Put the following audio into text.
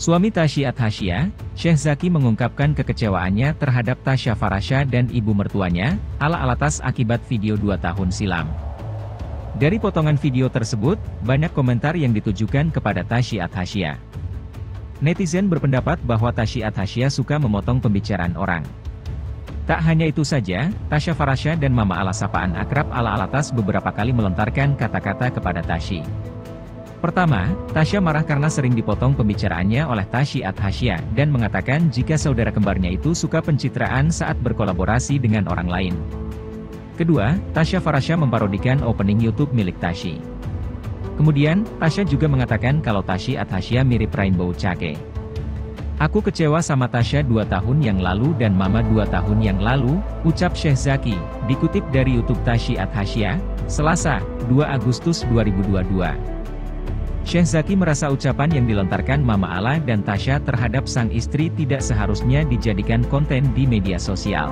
Suami Tashi Athasya, Syekh Zaki mengungkapkan kekecewaannya terhadap Tasya Farasha dan ibu mertuanya, ala alatas akibat video dua tahun silam. Dari potongan video tersebut, banyak komentar yang ditujukan kepada Tashi Athasya. Netizen berpendapat bahwa Tashi Athasya suka memotong pembicaraan orang. Tak hanya itu saja, Tasya Farasha dan Mama ala sapaan akrab ala alatas beberapa kali melontarkan kata-kata kepada Tashi. Pertama, Tasya marah karena sering dipotong pembicaraannya oleh Tashi Athasya dan mengatakan jika saudara kembarnya itu suka pencitraan saat berkolaborasi dengan orang lain. Kedua, Tasya Farasha memparodikan opening YouTube milik Tashi. Kemudian, Tasya juga mengatakan kalau Tashi Athasya mirip Rainbow Chake. Aku kecewa sama Tasya dua tahun yang lalu dan Mama dua tahun yang lalu, ucap Syekh Zaki, dikutip dari YouTube Tashi Athasya, Selasa, 2 Agustus 2022. Syekh Zaki merasa ucapan yang dilontarkan Mama Ala dan Tasya terhadap sang istri tidak seharusnya dijadikan konten di media sosial.